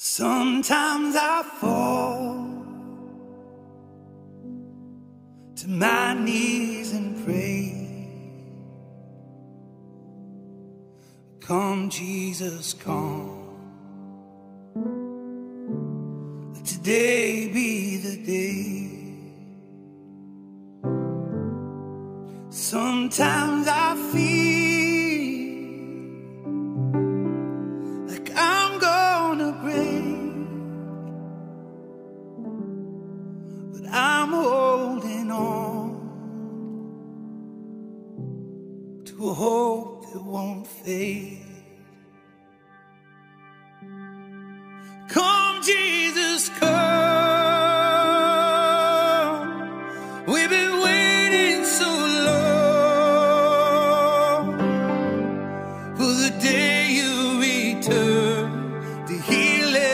Sometimes I fall to my knees and pray. Come, Jesus, come. Let today be the day. Sometimes I feel like I'm that I'm holding on to a hope that won't fade. Come, Jesus, come. We've been waiting so long for the day you.